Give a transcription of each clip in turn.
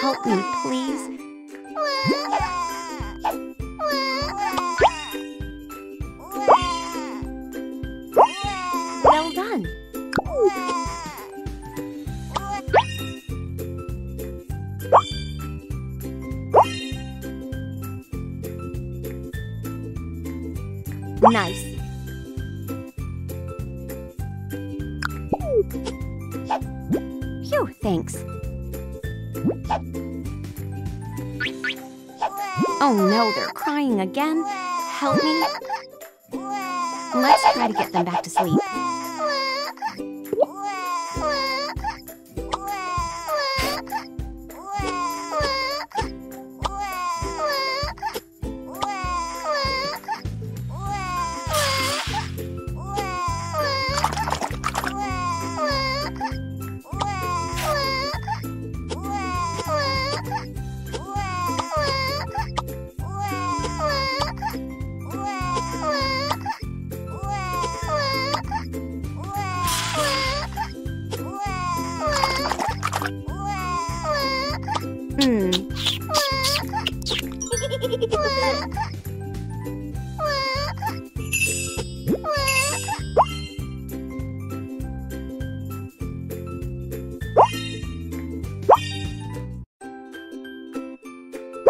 Help me, please. Again. Help me. Let's try to get them back to sleep.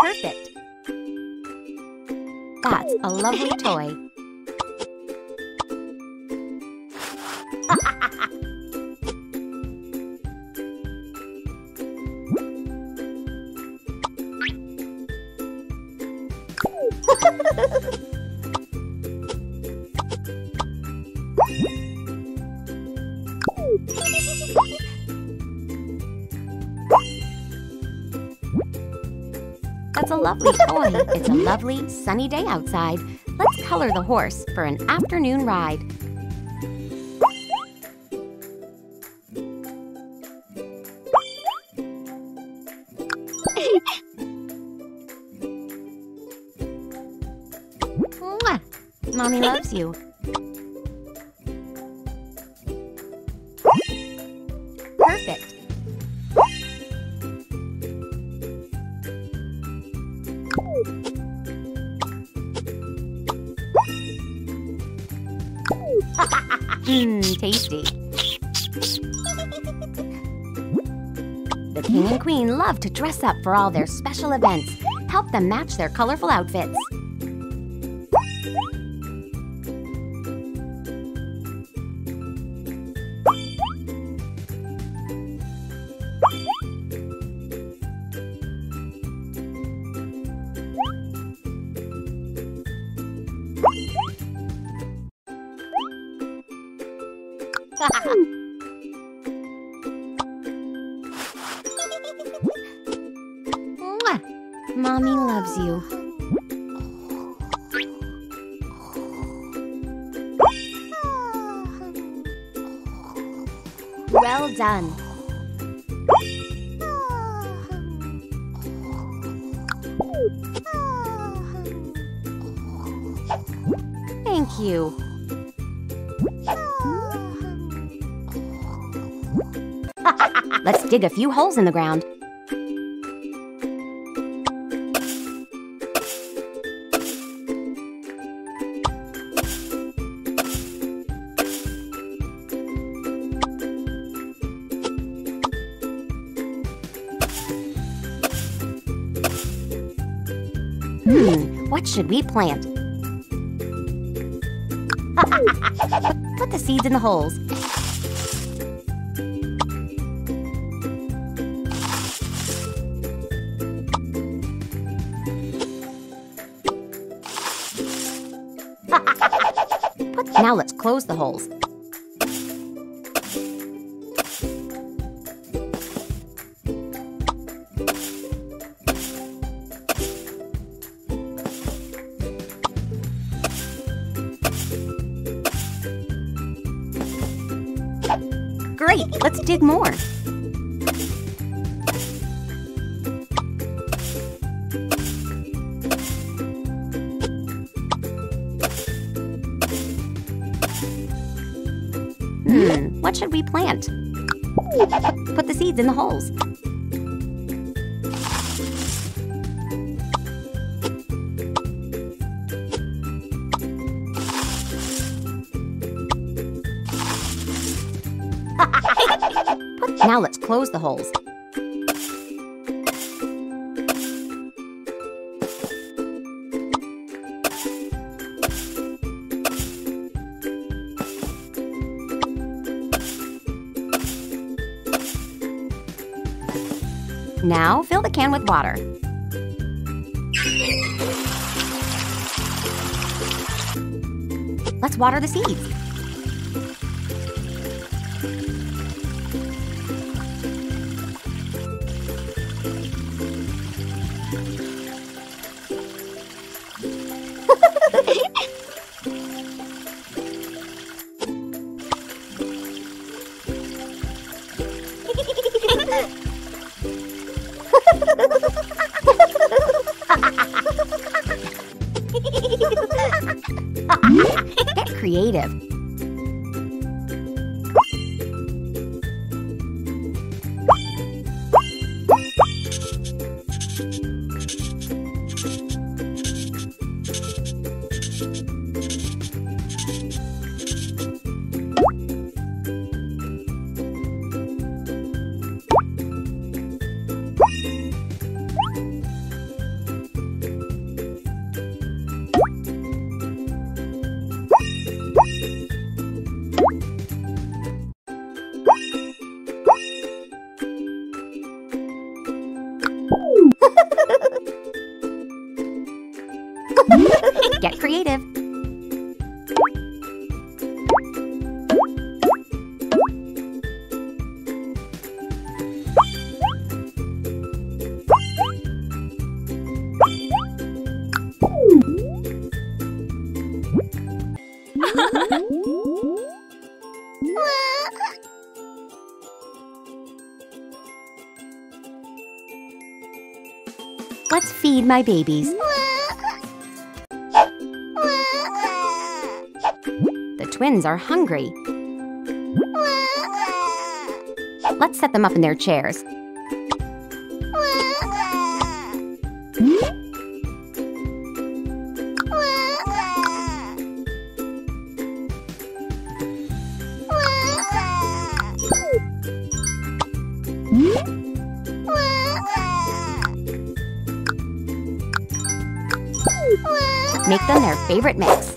Perfect. That's a lovely toy. Lovely toy. It's a lovely, sunny day outside. Let's color the horse for an afternoon ride. Mommy loves you. Tasty. The king and queen love to dress up for all their special events. Help them match their colorful outfits. Mommy loves you. Well done. Thank you. Let's dig a few holes in the ground. Hmm, what should we plant? Put the seeds in the holes. Close the holes. Great, let's dig more. What should we plant? Put the seeds in the holes. now let's close the holes. Now fill the can with water. Let's water the seeds. Feed my babies. The twins are hungry. Let's set them up in their chairs. Favorite mix.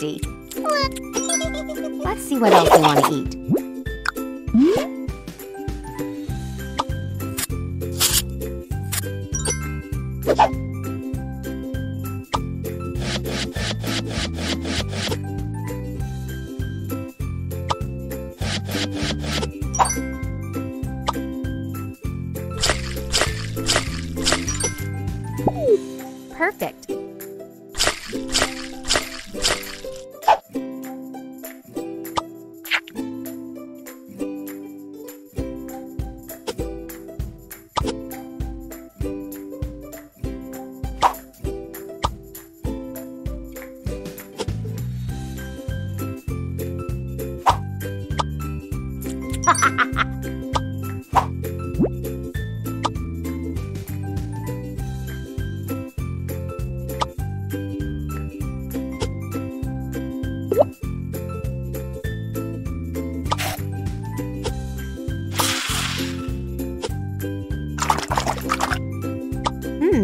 Tasty. Let's see what else they want to eat. Perfect.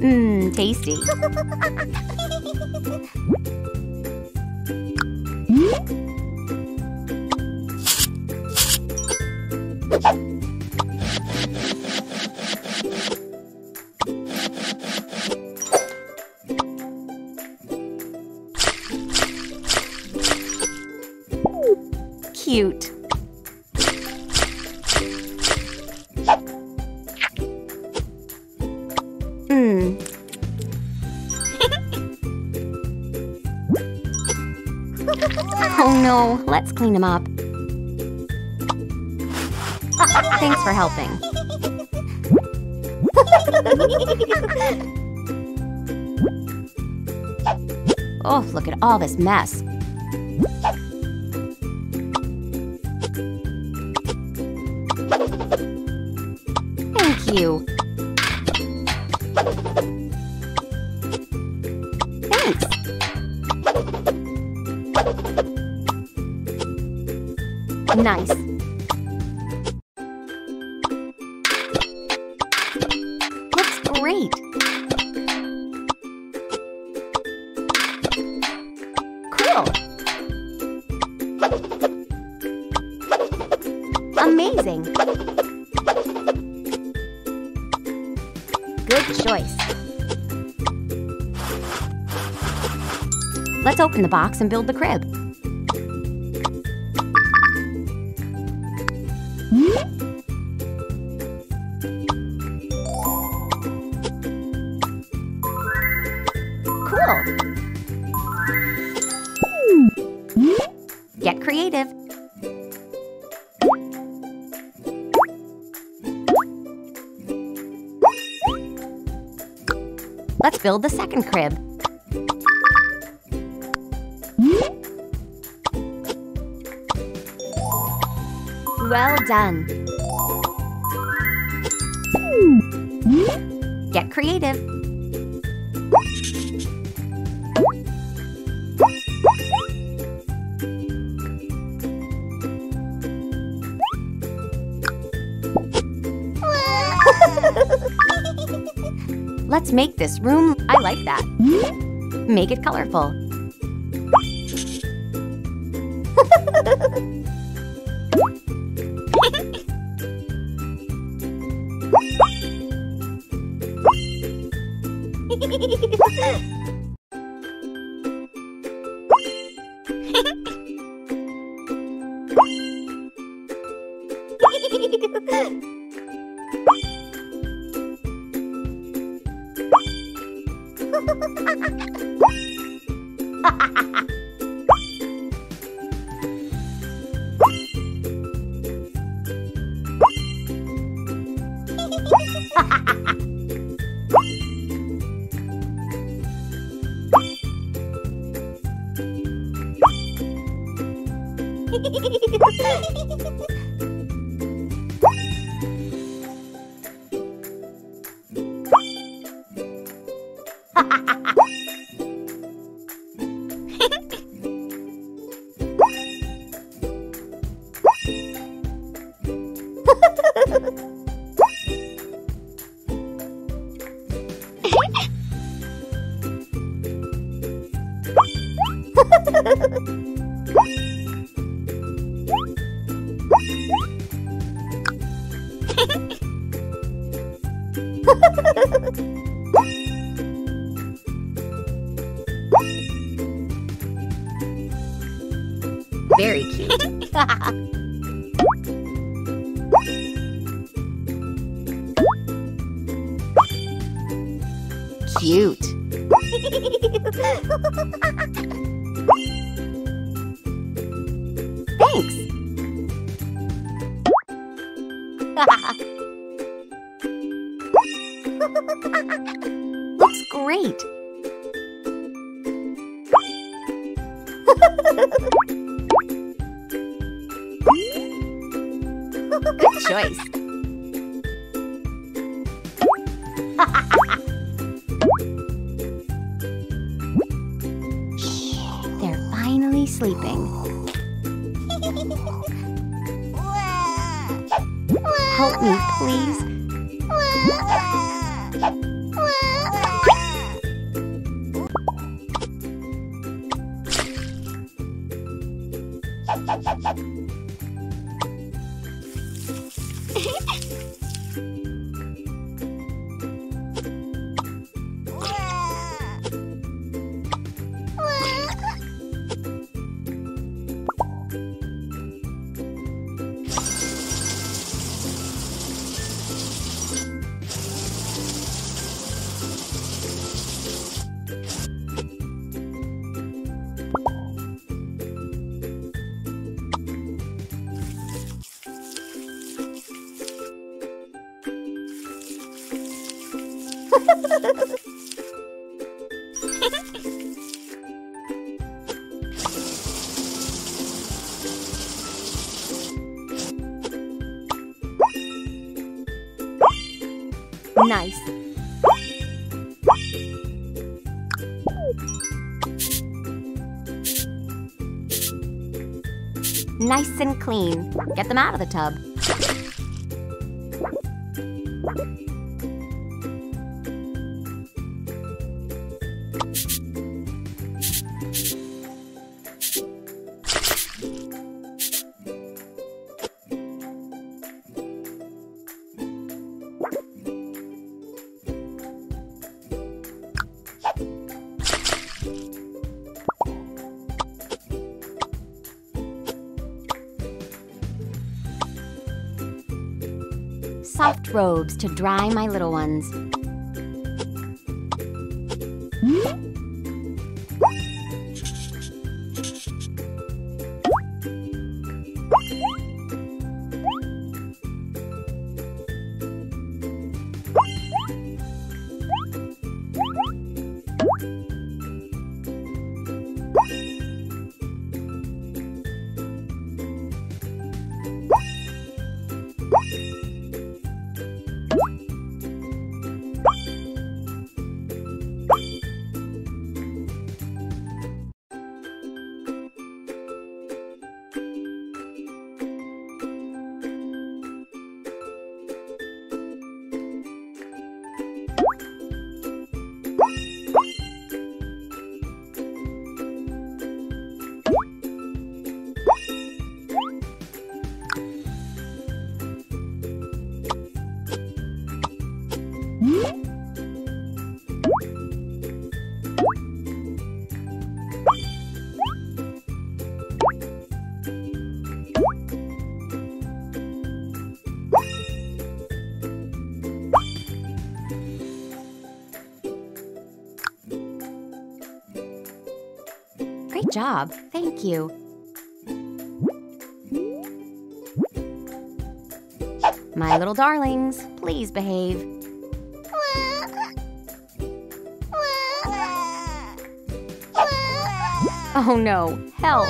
Mmm, tasty. Cute. Let's clean them up. Thanks for helping. oh, look at all this mess. Thank you. Nice. Looks great. Cool. Amazing. Good choice. Let's open the box and build the crib. Cool. Get creative. Let's build the second crib. Well done. Get creative. Let's make this room. I like that. Make it colorful. Yeah. Very cute. cute. sleeping. Help me, please. Nice. Nice and clean. Get them out of the tub. Robes to dry my little ones. Job. Thank you. My little darlings, please behave. Oh no, help.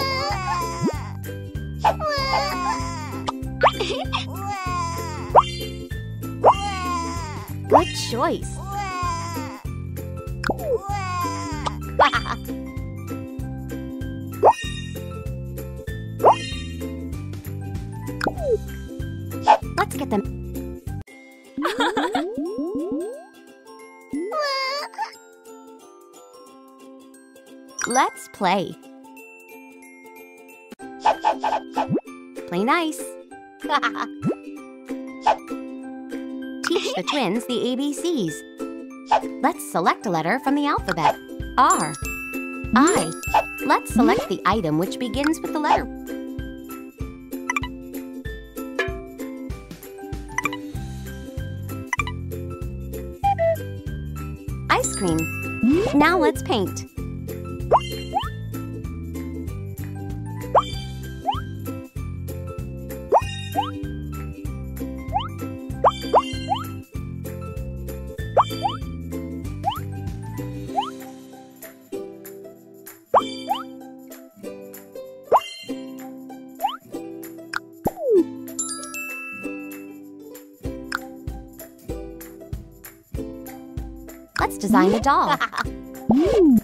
Good choice. Let's play. Play nice. Teach the twins the ABCs. Let's select a letter from the alphabet. R. I. Let's select the item which begins with the letter. Ice cream. Now let's paint. Design a doll. Hmm.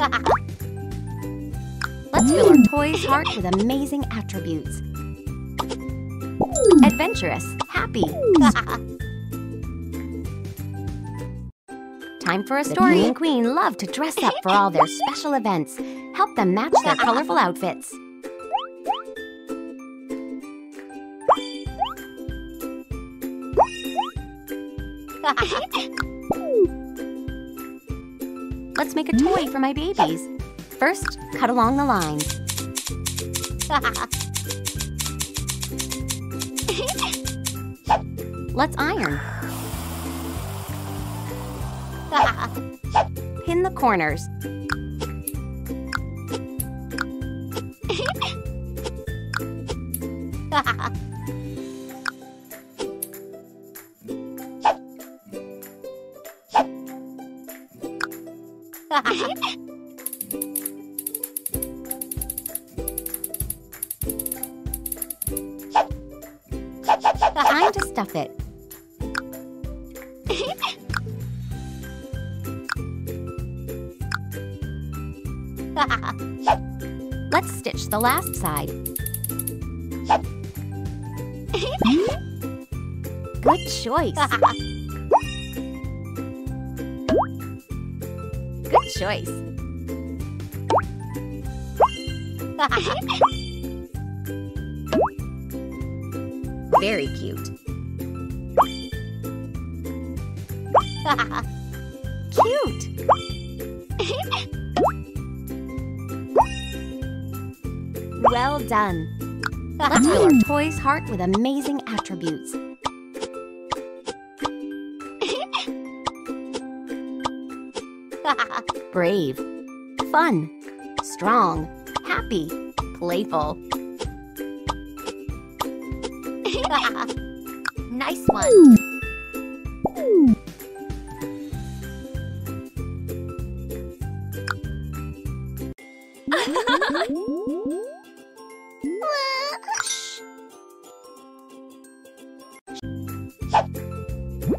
Let's fill our toy's heart with amazing attributes. Adventurous, happy. Time for a story. And Queen love to dress up for all their special events. Help them match their colorful outfits. Let's make a toy for my babies. First, cut along the lines. Let's iron. Pin the corners. Time the last side. Good choice. Good choice. Very cute. done. Let's fill our toy's heart with amazing attributes. Brave, fun, strong, happy, playful. nice one. Mm.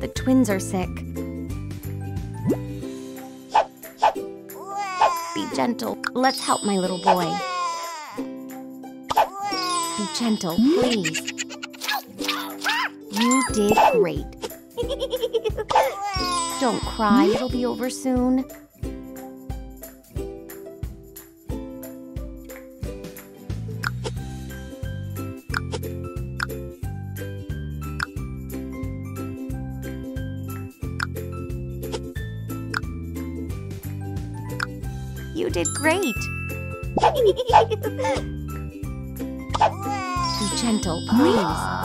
The twins are sick. Be gentle. Let's help my little boy. Be gentle, please. You did great. Don't cry, it'll be over soon. Did great. Be gentle, please.